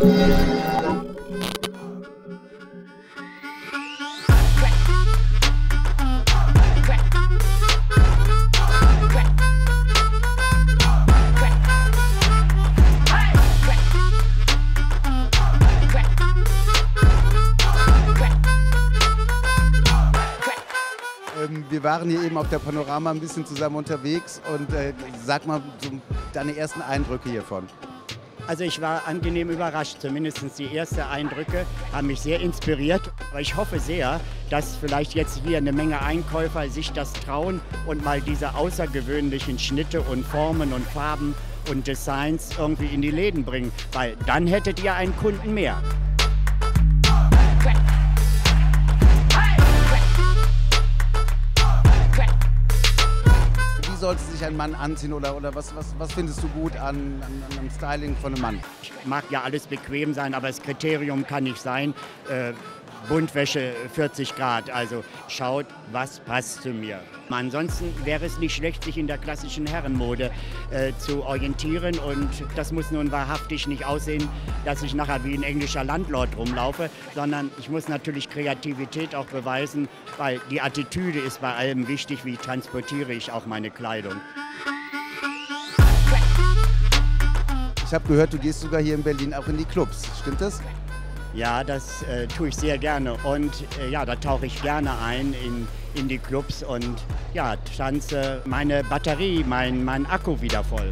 Ähm, wir waren hier eben auf der Panorama ein bisschen zusammen unterwegs und äh, sag mal so deine ersten Eindrücke hiervon. Also ich war angenehm überrascht, zumindest die ersten Eindrücke haben mich sehr inspiriert. Aber ich hoffe sehr, dass vielleicht jetzt hier eine Menge Einkäufer sich das trauen und mal diese außergewöhnlichen Schnitte und Formen und Farben und Designs irgendwie in die Läden bringen, weil dann hättet ihr einen Kunden mehr. Sollte sich ein Mann anziehen oder, oder was, was, was findest du gut an, an, am Styling von einem Mann? Mag ja alles bequem sein, aber das Kriterium kann nicht sein, äh, Buntwäsche 40 Grad. Also schaut, was passt zu mir. Ansonsten wäre es nicht schlecht, sich in der klassischen Herrenmode äh, zu orientieren. Und das muss nun wahrhaftig nicht aussehen, dass ich nachher wie ein englischer Landlord rumlaufe, sondern ich muss natürlich Kreativität auch beweisen, weil die Attitüde ist bei allem wichtig, wie transportiere ich auch meine Kleidung. Ich habe gehört, du gehst sogar hier in Berlin auch in die Clubs. Stimmt das? Ja, das äh, tue ich sehr gerne. Und äh, ja, da tauche ich gerne ein in, in die Clubs und ja, tanze meine Batterie, mein, mein Akku wieder voll.